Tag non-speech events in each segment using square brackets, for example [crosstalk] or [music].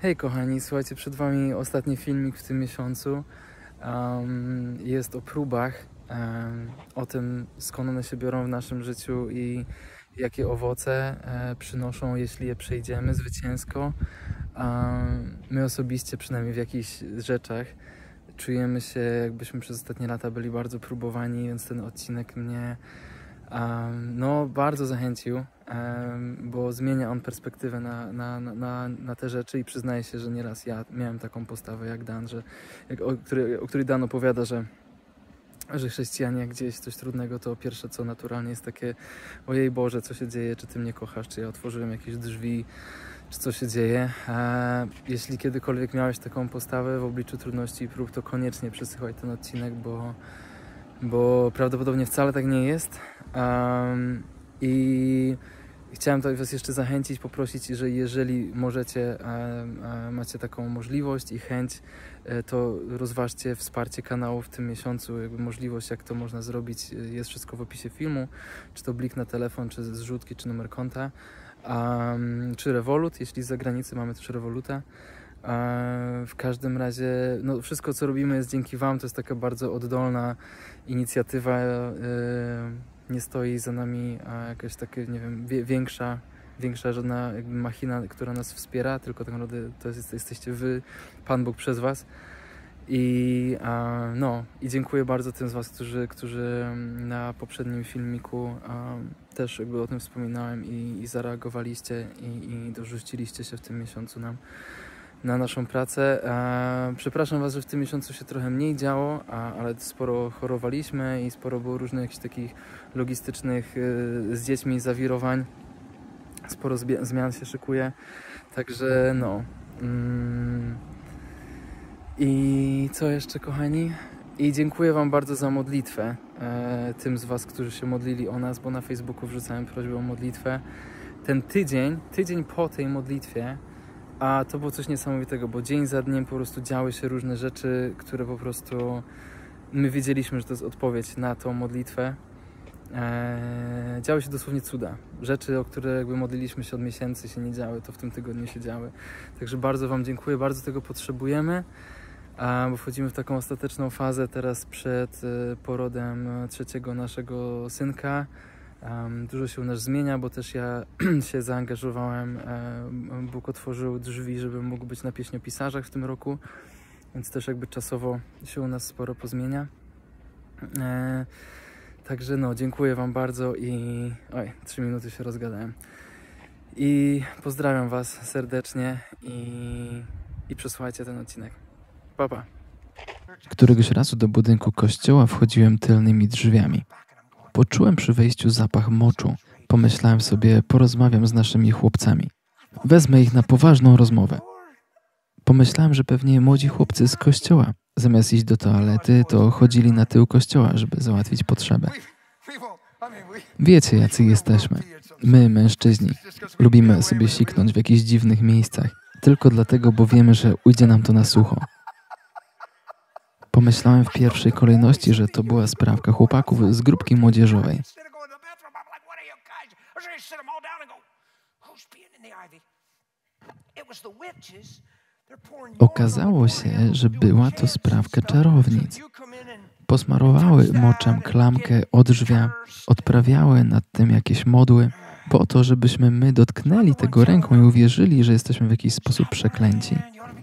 Hej kochani, słuchajcie, przed Wami ostatni filmik w tym miesiącu. Um, jest o próbach, um, o tym skąd one się biorą w naszym życiu i jakie owoce e, przynoszą, jeśli je przejdziemy zwycięsko. Um, my osobiście, przynajmniej w jakichś rzeczach, czujemy się, jakbyśmy przez ostatnie lata byli bardzo próbowani, więc ten odcinek mnie no, bardzo zachęcił, bo zmienia on perspektywę na, na, na, na te rzeczy i przyznaję się, że nieraz ja miałem taką postawę jak Dan, że, jak, o, której, o której Dan opowiada, że że chrześcijanie gdzieś coś trudnego, to pierwsze co naturalnie jest takie ojej Boże, co się dzieje, czy Ty mnie kochasz, czy ja otworzyłem jakieś drzwi, czy co się dzieje. jeśli kiedykolwiek miałeś taką postawę w obliczu trudności i prób, to koniecznie przesłuchaj ten odcinek, bo, bo prawdopodobnie wcale tak nie jest. I chciałem tutaj Was jeszcze zachęcić, poprosić, że jeżeli możecie, macie taką możliwość i chęć, e, to rozważcie wsparcie kanału w tym miesiącu. Jakby możliwość, jak to można zrobić, e, jest wszystko w opisie filmu. Czy to blik na telefon, czy zrzutki, czy numer konta. Czy Revolut, jeśli z zagranicy mamy też Revoluta. W każdym razie, no wszystko co robimy jest dzięki Wam, to jest taka bardzo oddolna inicjatywa. Nie stoi za nami jakaś taka, nie wiem, większa, większa żadna machina, która nas wspiera, tylko tak naprawdę to jest, jesteście Wy, Pan Bóg przez Was. I no, i dziękuję bardzo tym z Was, którzy, którzy na poprzednim filmiku też jakby o tym wspominałem i, i zareagowaliście i, i dorzuciliście się w tym miesiącu nam na naszą pracę. Przepraszam Was, że w tym miesiącu się trochę mniej działo, ale sporo chorowaliśmy i sporo było różnych jakichś takich logistycznych y, z dziećmi zawirowań. Sporo zmian się szykuje. Także no. Mm. I co jeszcze, kochani? I dziękuję Wam bardzo za modlitwę. E, tym z Was, którzy się modlili o nas, bo na Facebooku wrzucałem prośbę o modlitwę. Ten tydzień, tydzień po tej modlitwie, a to było coś niesamowitego, bo dzień za dniem po prostu działy się różne rzeczy, które po prostu my wiedzieliśmy, że to jest odpowiedź na tą modlitwę. Eee, działy się dosłownie cuda. Rzeczy, o które jakby modliliśmy się od miesięcy, się nie działy, to w tym tygodniu się działy. Także bardzo Wam dziękuję, bardzo tego potrzebujemy, bo wchodzimy w taką ostateczną fazę teraz przed e, porodem trzeciego naszego synka. Dużo się u nas zmienia, bo też ja [clears throat] się zaangażowałem. Bóg otworzył drzwi, żebym mógł być na pieśniopisarzach w tym roku, więc też jakby czasowo się u nas sporo pozmienia. E, także no, dziękuję Wam bardzo i oj, trzy minuty się rozgadałem. I pozdrawiam Was serdecznie i, i przesłuchajcie ten odcinek. Pa, pa. Któregoś razu do budynku kościoła wchodziłem tylnymi drzwiami. Poczułem przy wejściu zapach moczu. Pomyślałem sobie, porozmawiam z naszymi chłopcami. Wezmę ich na poważną rozmowę. Pomyślałem, że pewnie młodzi chłopcy z kościoła, zamiast iść do toalety, to chodzili na tył kościoła, żeby załatwić potrzebę. Wiecie, jacy jesteśmy. My, mężczyźni, lubimy sobie siknąć w jakichś dziwnych miejscach, tylko dlatego, bo wiemy, że ujdzie nam to na sucho. Pomyślałem w pierwszej kolejności, że to była sprawka chłopaków z grupki młodzieżowej. Okazało się, że była to sprawka czarownic. Posmarowały moczem klamkę od drzwia, odprawiały nad tym jakieś modły, po to, żebyśmy my dotknęli tego ręką i uwierzyli, że jesteśmy w jakiś sposób przeklęci.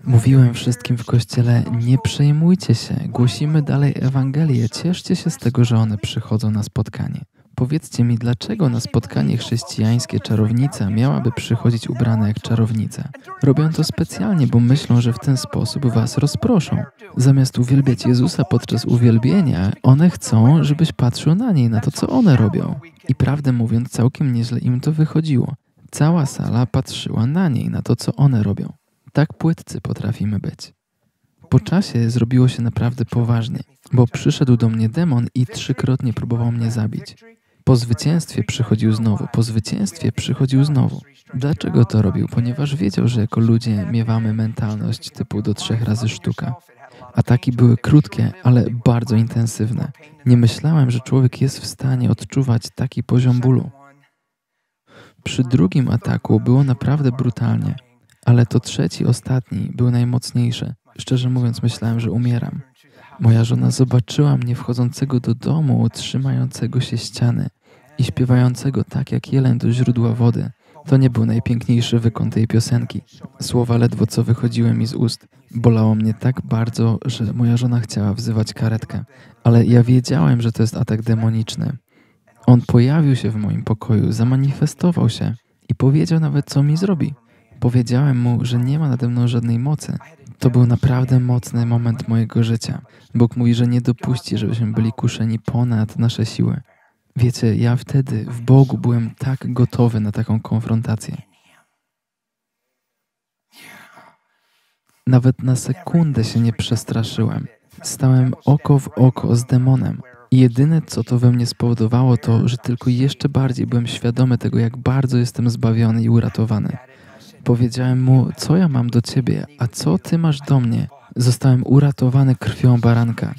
Mówiłem wszystkim w kościele: Nie przejmujcie się, głosimy dalej Ewangelię, cieszcie się z tego, że one przychodzą na spotkanie. Powiedzcie mi, dlaczego na spotkanie chrześcijańskie czarownica miałaby przychodzić ubrana jak czarownica? Robią to specjalnie, bo myślą, że w ten sposób was rozproszą. Zamiast uwielbiać Jezusa podczas uwielbienia, one chcą, żebyś patrzył na niej, na to, co one robią. I prawdę mówiąc, całkiem nieźle im to wychodziło. Cała sala patrzyła na niej, na to, co one robią. Tak płytcy potrafimy być. Po czasie zrobiło się naprawdę poważnie, bo przyszedł do mnie demon i trzykrotnie próbował mnie zabić. Po zwycięstwie przychodził znowu, po zwycięstwie przychodził znowu. Dlaczego to robił? Ponieważ wiedział, że jako ludzie miewamy mentalność typu do trzech razy sztuka. Ataki były krótkie, ale bardzo intensywne. Nie myślałem, że człowiek jest w stanie odczuwać taki poziom bólu. Przy drugim ataku było naprawdę brutalnie Ale to trzeci, ostatni był najmocniejszy. Szczerze mówiąc, myślałem, że umieram. Moja żona zobaczyła mnie wchodzącego do domu, trzymającego się ściany i śpiewającego tak jak jeleń do źródła wody. To nie był najpiękniejszy wykon tej piosenki. Słowa ledwo co wychodziły mi z ust. Bolało mnie tak bardzo, że moja żona chciała wzywać karetkę. Ale ja wiedziałem, że to jest atak demoniczny. On pojawił się w moim pokoju, zamanifestował się i powiedział nawet, co mi zrobi. Powiedziałem mu, że nie ma nade mną żadnej mocy. To był naprawdę mocny moment mojego życia. Bóg mówi, że nie dopuści, żebyśmy byli kuszeni ponad nasze siły. Wiecie, ja wtedy w Bogu byłem tak gotowy na taką konfrontację. Nawet na sekundę się nie przestraszyłem. Stałem oko w oko z demonem. Jedyne, co to we mnie spowodowało, to, że tylko jeszcze bardziej byłem świadomy tego, jak bardzo jestem zbawiony i uratowany. Powiedziałem mu, co ja mam do ciebie, a co ty masz do mnie. Zostałem uratowany krwią baranka.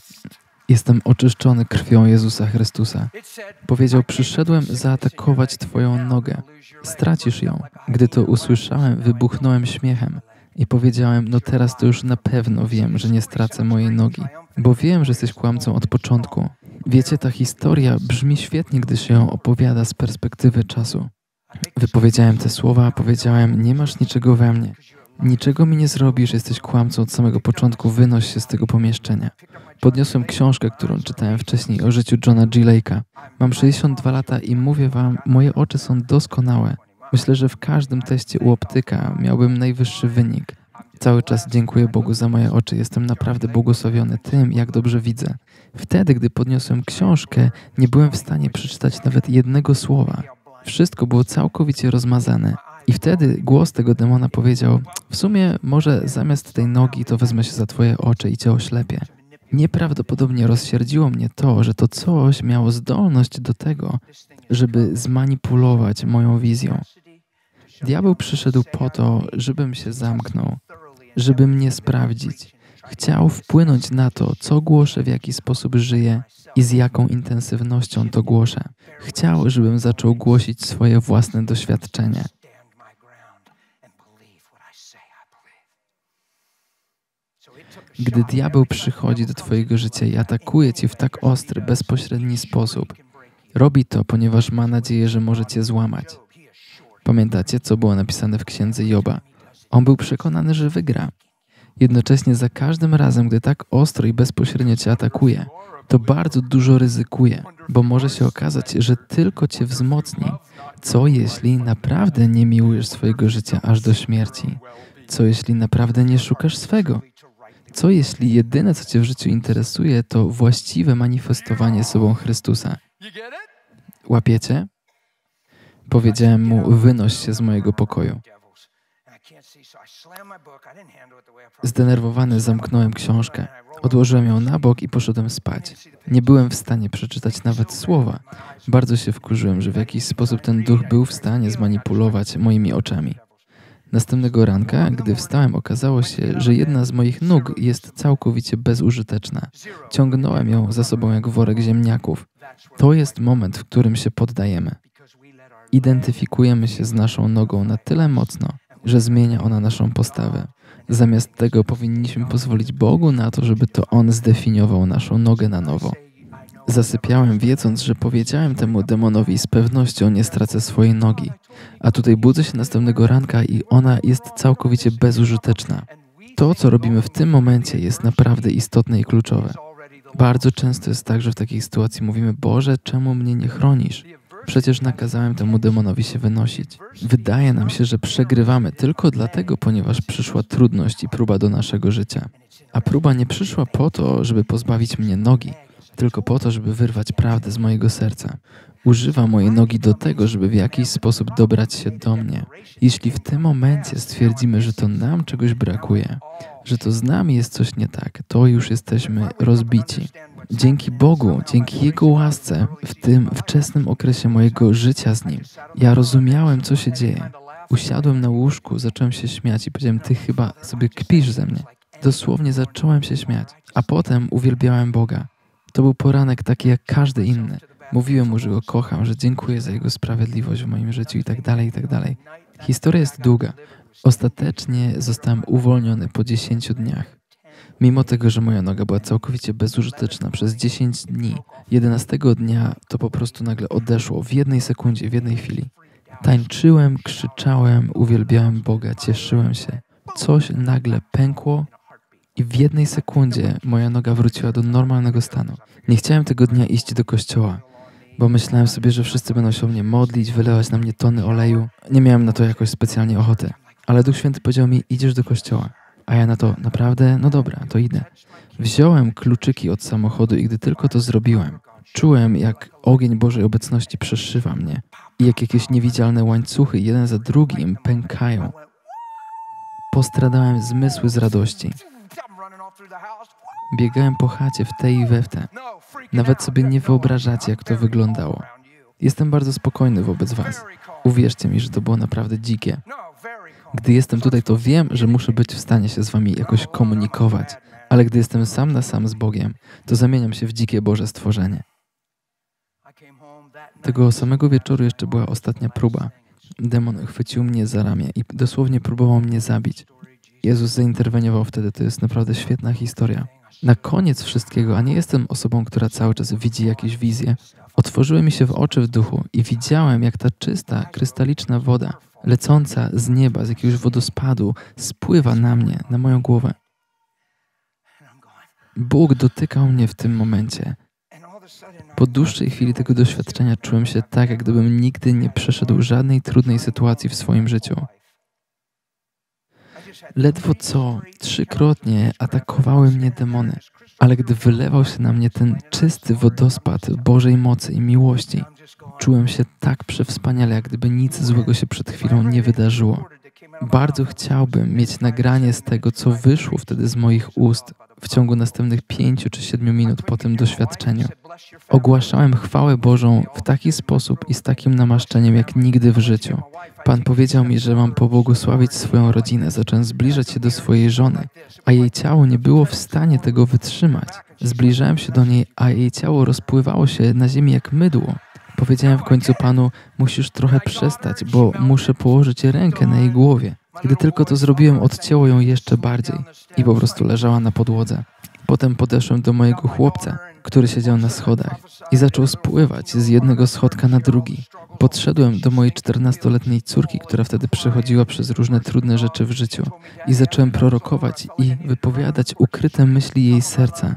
Jestem oczyszczony krwią Jezusa Chrystusa. Powiedział: Przyszedłem zaatakować Twoją nogę. Stracisz ją. Gdy to usłyszałem, wybuchnąłem śmiechem i powiedziałem: No teraz to już na pewno wiem, że nie stracę mojej nogi, bo wiem, że jesteś kłamcą od początku. Wiecie, ta historia brzmi świetnie, gdy się ją opowiada z perspektywy czasu. Wypowiedziałem te słowa, powiedziałem: Nie masz niczego we mnie. Niczego mi nie zrobisz, jesteś kłamcą od samego początku, wynoś się z tego pomieszczenia. Podniosłem książkę, którą czytałem wcześniej o życiu Johna G. Lake'a. Mam 62 lata i mówię wam, moje oczy są doskonałe. Myślę, że w każdym teście u optyka miałbym najwyższy wynik. Cały czas dziękuję Bogu za moje oczy. Jestem naprawdę błogosławiony tym, jak dobrze widzę. Wtedy, gdy podniosłem książkę, nie byłem w stanie przeczytać nawet jednego słowa. Wszystko było całkowicie rozmazane. I wtedy głos tego demona powiedział: W sumie, może zamiast tej nogi, to wezmę się za Twoje oczy i Cię oślepię. Nieprawdopodobnie rozsierdziło mnie to, że to coś miało zdolność do tego, żeby zmanipulować moją wizją. Diabeł przyszedł po to, żebym się zamknął, żeby mnie sprawdzić. Chciał wpłynąć na to, co głoszę, w jaki sposób żyję i z jaką intensywnością to głoszę. Chciał, żebym zaczął głosić swoje własne doświadczenie. Gdy diabeł przychodzi do Twojego życia i atakuje Cię w tak ostry, bezpośredni sposób, robi to, ponieważ ma nadzieję, że może Cię złamać. Pamiętacie, co było napisane w księdze Joba? On był przekonany, że wygra. Jednocześnie za każdym razem, gdy tak ostro i bezpośrednio Cię atakuje, to bardzo dużo ryzykuje, bo może się okazać, że tylko Cię wzmocni. Co jeśli naprawdę nie miłujesz swojego życia aż do śmierci? Co jeśli naprawdę nie szukasz swego? Co jeśli jedyne, co Cię w życiu interesuje, to właściwe manifestowanie sobą Chrystusa? Łapiecie? Powiedziałem mu, wynoś się z mojego pokoju. Zdenerwowany zamknąłem książkę. Odłożyłem ją na bok i poszedłem spać. Nie byłem w stanie przeczytać nawet słowa. Bardzo się wkurzyłem, że w jakiś sposób ten duch był w stanie zmanipulować moimi oczami. Następnego ranka, gdy wstałem, okazało się, że jedna z moich nóg jest całkowicie bezużyteczna. Ciągnąłem ją za sobą jak worek ziemniaków. To jest moment, w którym się poddajemy. Identyfikujemy się z naszą nogą na tyle mocno, że zmienia ona naszą postawę. Zamiast tego powinniśmy pozwolić Bogu na to, żeby to On zdefiniował naszą nogę na nowo. Zasypiałem wiedząc, że powiedziałem temu demonowi z pewnością nie stracę swojej nogi. A tutaj budzę się następnego ranka i ona jest całkowicie bezużyteczna. To, co robimy w tym momencie, jest naprawdę istotne i kluczowe. Bardzo często jest tak, że w takiej sytuacji mówimy: Boże, czemu mnie nie chronisz? Przecież nakazałem temu demonowi się wynosić. Wydaje nam się, że przegrywamy tylko dlatego, ponieważ przyszła trudność i próba do naszego życia. A próba nie przyszła po to, żeby pozbawić mnie nogi, tylko po to, żeby wyrwać prawdę z mojego serca. Używa mojej nogi do tego, żeby w jakiś sposób dobrać się do mnie. Jeśli w tym momencie stwierdzimy, że to nam czegoś brakuje, że to z nami jest coś nie tak, to już jesteśmy rozbici. Dzięki Bogu, dzięki Jego łasce, w tym wczesnym okresie mojego życia z Nim, ja rozumiałem, co się dzieje. Usiadłem na łóżku, zacząłem się śmiać i powiedziałem: Ty chyba sobie kpisz ze mnie. Dosłownie zacząłem się śmiać, a potem uwielbiałem Boga. To był poranek taki jak każdy inny. Mówiłem mu, że go kocham, że dziękuję za jego sprawiedliwość w moim życiu i tak dalej, i tak dalej. Historia jest długa. Ostatecznie zostałem uwolniony po 10 dniach. Mimo tego, że moja noga była całkowicie bezużyteczna przez 10 dni, 11 dnia to po prostu nagle odeszło w jednej sekundzie, w jednej chwili. Tańczyłem, krzyczałem, uwielbiałem Boga, cieszyłem się. Coś nagle pękło i w jednej sekundzie moja noga wróciła do normalnego stanu. Nie chciałem tego dnia iść do kościoła, bo myślałem sobie, że wszyscy będą się o mnie modlić, wylewać na mnie tony oleju. Nie miałem na to jakoś specjalnie ochoty. Ale Duch Święty powiedział mi, idziesz do kościoła. A ja na to, naprawdę? No dobra, to idę. Wziąłem kluczyki od samochodu i gdy tylko to zrobiłem, czułem, jak ogień Bożej obecności przeszywa mnie i jak jakieś niewidzialne łańcuchy jeden za drugim pękają. Postradałem zmysły z radości. Biegałem po chacie w tej i we w te. Nawet sobie nie wyobrażacie, jak to wyglądało. Jestem bardzo spokojny wobec Was. Uwierzcie mi, że to było naprawdę dzikie. Gdy jestem tutaj, to wiem, że muszę być w stanie się z Wami jakoś komunikować, ale gdy jestem sam na sam z Bogiem, to zamieniam się w dzikie Boże stworzenie. Tego samego wieczoru jeszcze była ostatnia próba. Demon chwycił mnie za ramię i dosłownie próbował mnie zabić. Jezus zainterweniował wtedy. To jest naprawdę świetna historia. Na koniec wszystkiego, a nie jestem osobą, która cały czas widzi jakieś wizje, otworzyły mi się w oczy w duchu i widziałem, jak ta czysta, krystaliczna woda, lecąca z nieba, z jakiegoś wodospadu, spływa na mnie, na moją głowę. Bóg dotykał mnie w tym momencie. Po dłuższej chwili tego doświadczenia czułem się tak, jak gdybym nigdy nie przeszedł żadnej trudnej sytuacji w swoim życiu. Ledwo co trzykrotnie atakowały mnie demony, ale gdy wylewał się na mnie ten czysty wodospad Bożej mocy i miłości, czułem się tak przewspaniale, jak gdyby nic złego się przed chwilą nie wydarzyło. Bardzo chciałbym mieć nagranie z tego, co wyszło wtedy z moich ust w ciągu następnych pięciu czy siedmiu minut po tym doświadczeniu. Ogłaszałem chwałę Bożą w taki sposób i z takim namaszczeniem jak nigdy w życiu. Pan powiedział mi, że mam pobłogosławić swoją rodzinę. Zacząłem zbliżać się do swojej żony, a jej ciało nie było w stanie tego wytrzymać. Zbliżałem się do niej, a jej ciało rozpływało się na ziemi jak mydło. Powiedziałem w końcu panu: Musisz trochę przestać, bo muszę położyć rękę na jej głowie. Gdy tylko to zrobiłem, odcięło ją jeszcze bardziej i po prostu leżała na podłodze. Potem podeszłem do mojego chłopca, który siedział na schodach i zaczął spływać z jednego schodka na drugi. Podszedłem do mojej czternastoletniej córki, która wtedy przechodziła przez różne trudne rzeczy w życiu i zacząłem prorokować i wypowiadać ukryte myśli jej serca.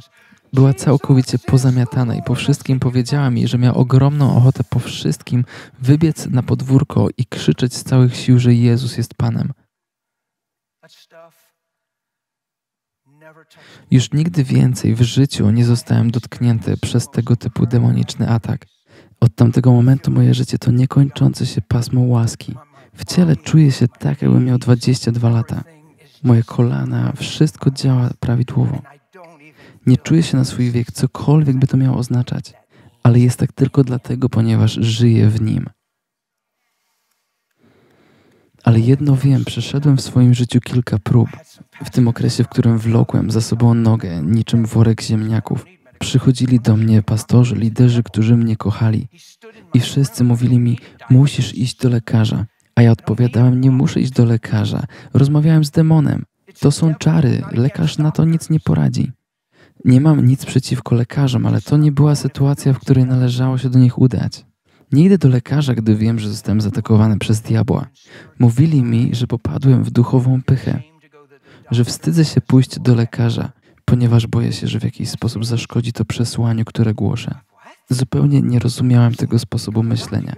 Była całkowicie pozamiatana i po wszystkim powiedziała mi, że miała ogromną ochotę po wszystkim wybiec na podwórko i krzyczeć z całych sił, że Jezus jest Panem. Już nigdy więcej w życiu nie zostałem dotknięty przez tego typu demoniczny atak. Od tamtego momentu moje życie to niekończące się pasmo łaski. W ciele czuję się tak, jakbym miał 22 lata. Moje kolana, wszystko działa prawidłowo. Nie czuję się na swój wiek, cokolwiek by to miało oznaczać, ale jest tak tylko dlatego, ponieważ żyję w nim. Ale jedno wiem, przeszedłem w swoim życiu kilka prób. W tym okresie, w którym wlokłem za sobą nogę, niczym worek ziemniaków, przychodzili do mnie pastorzy, liderzy, którzy mnie kochali. I wszyscy mówili mi: Musisz iść do lekarza. A ja odpowiadałem: Nie muszę iść do lekarza. Rozmawiałem z demonem. To są czary. Lekarz na to nic nie poradzi. Nie mam nic przeciwko lekarzom, ale to nie była sytuacja, w której należało się do nich udać. Nie idę do lekarza, gdy wiem, że zostałem zaatakowany przez diabła. Mówili mi, że popadłem w duchową pychę, że wstydzę się pójść do lekarza, ponieważ boję się, że w jakiś sposób zaszkodzi to przesłaniu, które głoszę. Zupełnie nie rozumiałem tego sposobu myślenia.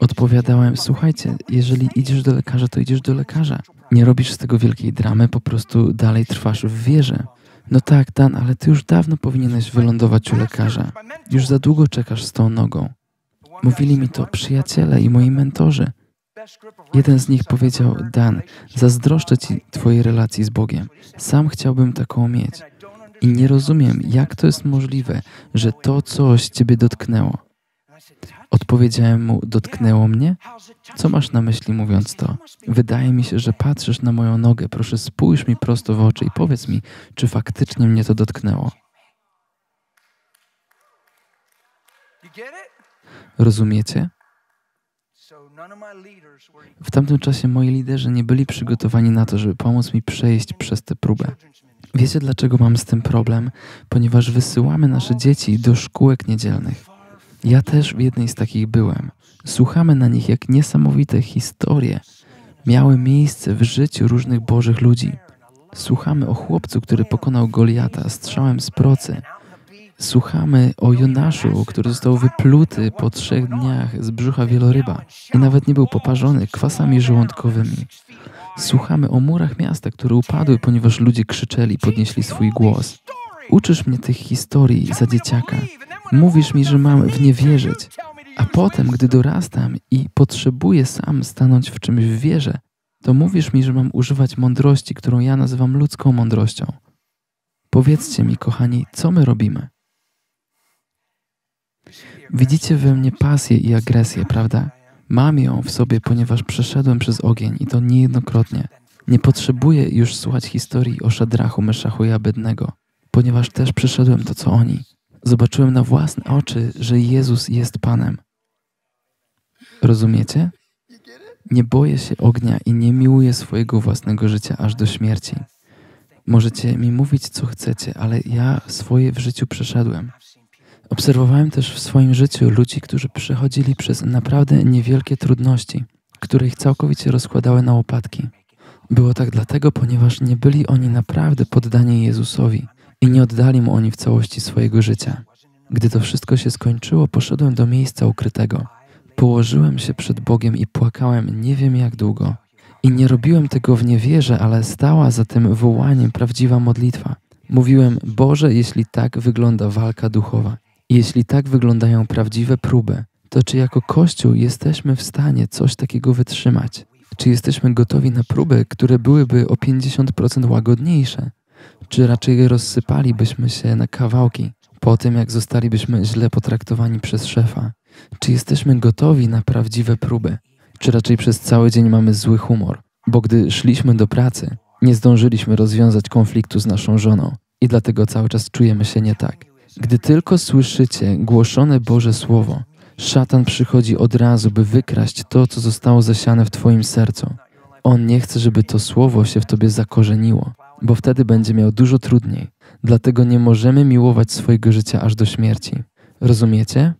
Odpowiadałem, słuchajcie, jeżeli idziesz do lekarza, to idziesz do lekarza. Nie robisz z tego wielkiej dramy, po prostu dalej trwasz w wierze. No tak, Dan, ale ty już dawno powinieneś wylądować u lekarza. Już za długo czekasz z tą nogą. Mówili mi to przyjaciele i moi mentorzy. Jeden z nich powiedział: Dan, zazdroszczę ci Twojej relacji z Bogiem. Sam chciałbym taką mieć. I nie rozumiem, jak to jest możliwe, że to coś Ciebie dotknęło. Odpowiedziałem mu: Dotknęło mnie? Co masz na myśli mówiąc to? Wydaje mi się, że patrzysz na moją nogę. Proszę, spójrz mi prosto w oczy i powiedz mi, czy faktycznie mnie to dotknęło. Rozumiecie? W tamtym czasie moi liderzy nie byli przygotowani na to, żeby pomóc mi przejść przez tę próbę. Wiecie, dlaczego mam z tym problem? Ponieważ wysyłamy nasze dzieci do szkółek niedzielnych. Ja też w jednej z takich byłem. Słuchamy na nich, jak niesamowite historie miały miejsce w życiu różnych bożych ludzi. Słuchamy o chłopcu, który pokonał Goliata strzałem z procy. Słuchamy o Jonaszu, który został wypluty po trzech dniach z brzucha wieloryba i nawet nie był poparzony kwasami żołądkowymi. Słuchamy o murach miasta, które upadły, ponieważ ludzie krzyczeli, podnieśli swój głos. Uczysz mnie tych historii za dzieciaka. Mówisz mi, że mam w nie wierzyć. A potem, gdy dorastam i potrzebuję sam stanąć w czymś w wierze, to mówisz mi, że mam używać mądrości, którą ja nazywam ludzką mądrością. Powiedzcie mi, kochani, co my robimy? Widzicie we mnie pasję i agresję, prawda? Mam ją w sobie, ponieważ przeszedłem przez ogień i to niejednokrotnie. Nie potrzebuję już słuchać historii o Szadrachu, Meszachu i Abednego, ponieważ też przeszedłem to, co oni. Zobaczyłem na własne oczy, że Jezus jest Panem. Rozumiecie? Nie boję się ognia i nie miłuję swojego własnego życia aż do śmierci. Możecie mi mówić, co chcecie, ale ja swoje w życiu przeszedłem. Obserwowałem też w swoim życiu ludzi, którzy przechodzili przez naprawdę niewielkie trudności, które ich całkowicie rozkładały na łopatki. Było tak dlatego, ponieważ nie byli oni naprawdę poddani Jezusowi i nie oddali mu oni w całości swojego życia. Gdy to wszystko się skończyło, poszedłem do miejsca ukrytego. Położyłem się przed Bogiem i płakałem nie wiem jak długo. I nie robiłem tego w niewierze, ale stała za tym wołaniem prawdziwa modlitwa. Mówiłem, Boże, jeśli tak wygląda walka duchowa, jeśli tak wyglądają prawdziwe próby, to czy jako Kościół jesteśmy w stanie coś takiego wytrzymać? Czy jesteśmy gotowi na próby, które byłyby o 50% łagodniejsze? Czy raczej rozsypalibyśmy się na kawałki po tym, jak zostalibyśmy źle potraktowani przez szefa? Czy jesteśmy gotowi na prawdziwe próby? Czy raczej przez cały dzień mamy zły humor? Bo gdy szliśmy do pracy, nie zdążyliśmy rozwiązać konfliktu z naszą żoną i dlatego cały czas czujemy się nie tak. Gdy tylko słyszycie głoszone Boże Słowo, szatan przychodzi od razu, by wykraść to, co zostało zasiane w Twoim sercu. On nie chce, żeby to Słowo się w Tobie zakorzeniło, bo wtedy będzie miał dużo trudniej. Dlatego nie możemy miłować swojego życia aż do śmierci. Rozumiecie?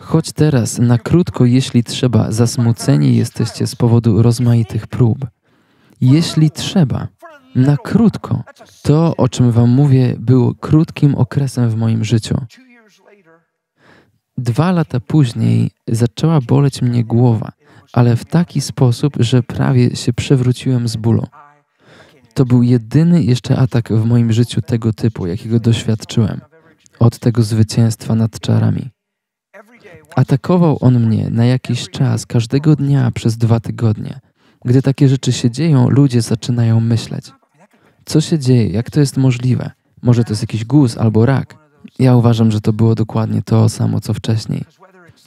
Choć teraz, na krótko, jeśli trzeba, zasmuceni jesteście z powodu rozmaitych prób. Jeśli trzeba, na krótko. To, o czym Wam mówię, było krótkim okresem w moim życiu. Dwa lata później zaczęła boleć mnie głowa, ale w taki sposób, że prawie się przewróciłem z bólu. To był jedyny jeszcze atak w moim życiu tego typu, jakiego doświadczyłem od tego zwycięstwa nad czarami. Atakował on mnie na jakiś czas, każdego dnia przez dwa tygodnie. Gdy takie rzeczy się dzieją, ludzie zaczynają myśleć: Co się dzieje? Jak to jest możliwe? Może to jest jakiś guz albo rak? Ja uważam, że to było dokładnie to samo, co wcześniej.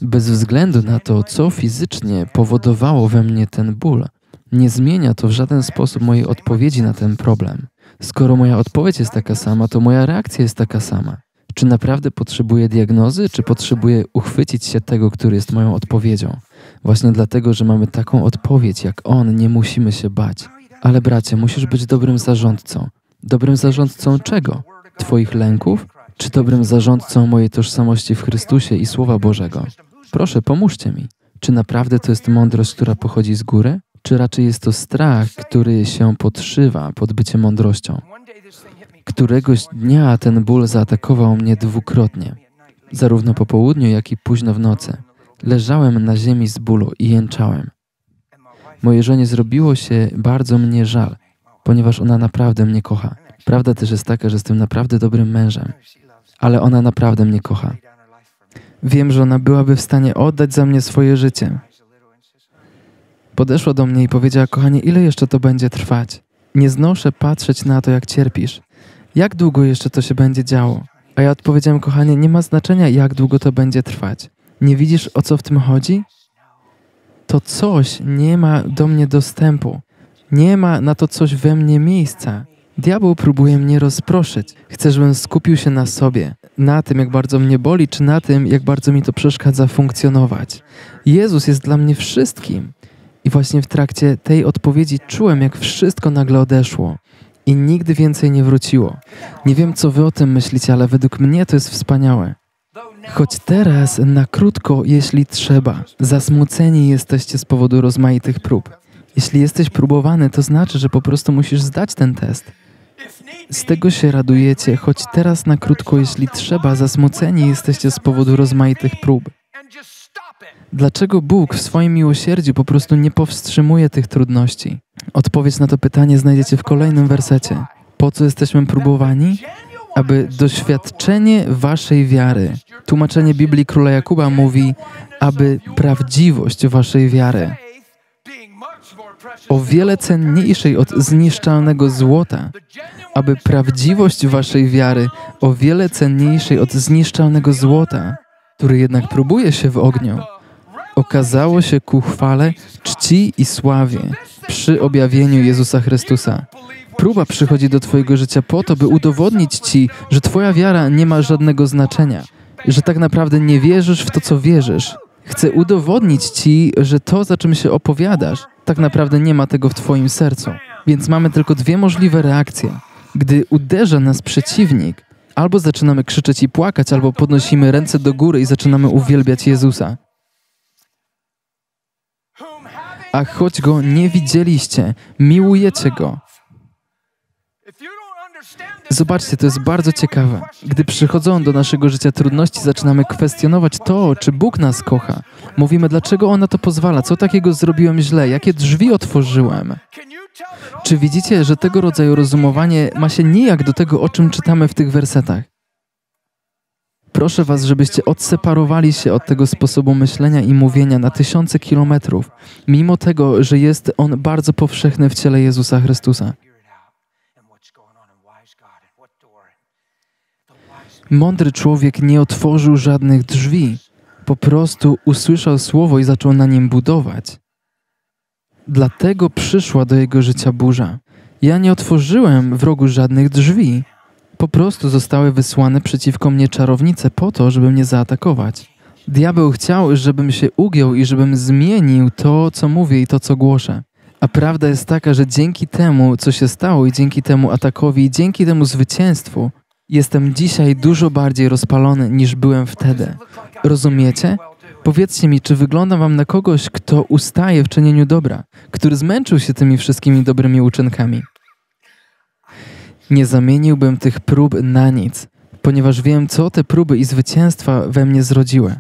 Bez względu na to, co fizycznie powodowało we mnie ten ból, nie zmienia to w żaden sposób mojej odpowiedzi na ten problem. Skoro moja odpowiedź jest taka sama, to moja reakcja jest taka sama. Czy naprawdę potrzebuję diagnozy, czy potrzebuję uchwycić się tego, który jest moją odpowiedzią? Właśnie dlatego, że mamy taką odpowiedź jak on, nie musimy się bać. Ale bracie, musisz być dobrym zarządcą. Dobrym zarządcą czego? Twoich lęków? Czy dobrym zarządcą mojej tożsamości w Chrystusie i Słowa Bożego? Proszę, pomóżcie mi. Czy naprawdę to jest mądrość, która pochodzi z góry? Czy raczej jest to strach, który się podszywa pod bycie mądrością? Któregoś dnia ten ból zaatakował mnie dwukrotnie, zarówno po południu, jak i późno w nocy. Leżałem na ziemi z bólu i jęczałem. Mojej żonie zrobiło się bardzo mnie żal, ponieważ ona naprawdę mnie kocha. Prawda też jest taka, że jestem naprawdę dobrym mężem, ale ona naprawdę mnie kocha. Wiem, że ona byłaby w stanie oddać za mnie swoje życie. Podeszła do mnie i powiedziała: Kochanie, ile jeszcze to będzie trwać? Nie znoszę patrzeć na to, jak cierpisz. Jak długo jeszcze to się będzie działo? A ja odpowiedziałem, kochanie, nie ma znaczenia, jak długo to będzie trwać. Nie widzisz, o co w tym chodzi? To coś nie ma do mnie dostępu. Nie ma na to coś we mnie miejsca. Diabeł próbuje mnie rozproszyć. Chce, żebym skupił się na sobie, na tym, jak bardzo mnie boli, czy na tym, jak bardzo mi to przeszkadza funkcjonować. Jezus jest dla mnie wszystkim. I właśnie w trakcie tej odpowiedzi czułem, jak wszystko nagle odeszło i nigdy więcej nie wróciło. Nie wiem, co wy o tym myślicie, ale według mnie to jest wspaniałe. Choć teraz, na krótko, jeśli trzeba, zasmuceni jesteście z powodu rozmaitych prób. Jeśli jesteś próbowany, to znaczy, że po prostu musisz zdać ten test. Z tego się radujecie, choć teraz na krótko, jeśli trzeba, zasmuceni jesteście z powodu rozmaitych prób. Dlaczego Bóg w swoim miłosierdziu po prostu nie powstrzymuje tych trudności? Odpowiedź na to pytanie znajdziecie w kolejnym wersecie. Po co jesteśmy próbowani? Aby doświadczenie waszej wiary, tłumaczenie Biblii Króla Jakuba mówi, aby prawdziwość waszej wiary, o wiele cenniejszej od zniszczalnego złota, aby prawdziwość waszej wiary, o wiele cenniejszej od zniszczalnego złota, który jednak próbuje się w ogniu, okazało się ku chwale, czci i sławie przy objawieniu Jezusa Chrystusa. Próba przychodzi do Twojego życia po to, by udowodnić Ci, że Twoja wiara nie ma żadnego znaczenia, że tak naprawdę nie wierzysz w to, co wierzysz. Chcę udowodnić Ci, że to, za czym się opowiadasz, tak naprawdę nie ma tego w Twoim sercu. Więc mamy tylko dwie możliwe reakcje. Gdy uderza nas przeciwnik, albo zaczynamy krzyczeć i płakać, albo podnosimy ręce do góry i zaczynamy uwielbiać Jezusa. A choć go nie widzieliście, miłujecie go. Zobaczcie, to jest bardzo ciekawe. Gdy przychodzą do naszego życia trudności, zaczynamy kwestionować to, czy Bóg nas kocha. Mówimy, dlaczego On na to pozwala, co takiego zrobiłem źle, jakie drzwi otworzyłem. Czy widzicie, że tego rodzaju rozumowanie ma się nijak do tego, o czym czytamy w tych wersetach? Proszę Was, żebyście odseparowali się od tego sposobu myślenia i mówienia na tysiące kilometrów, mimo tego, że jest on bardzo powszechny w ciele Jezusa Chrystusa. Mądry człowiek nie otworzył żadnych drzwi, po prostu usłyszał słowo i zaczął na nim budować. Dlatego przyszła do jego życia burza. Ja nie otworzyłem wrogu żadnych drzwi. Po prostu zostały wysłane przeciwko mnie czarownice po to, żeby mnie zaatakować. Diabeł chciał, żebym się ugiął i żebym zmienił to, co mówię i to, co głoszę. A prawda jest taka, że dzięki temu, co się stało i dzięki temu atakowi i dzięki temu zwycięstwu, jestem dzisiaj dużo bardziej rozpalony niż byłem wtedy. Rozumiecie? Powiedzcie mi, czy wygląda wam na kogoś, kto ustaje w czynieniu dobra, który zmęczył się tymi wszystkimi dobrymi uczynkami? Nie zamieniłbym tych prób na nic, ponieważ wiem, co te próby i zwycięstwa we mnie zrodziły.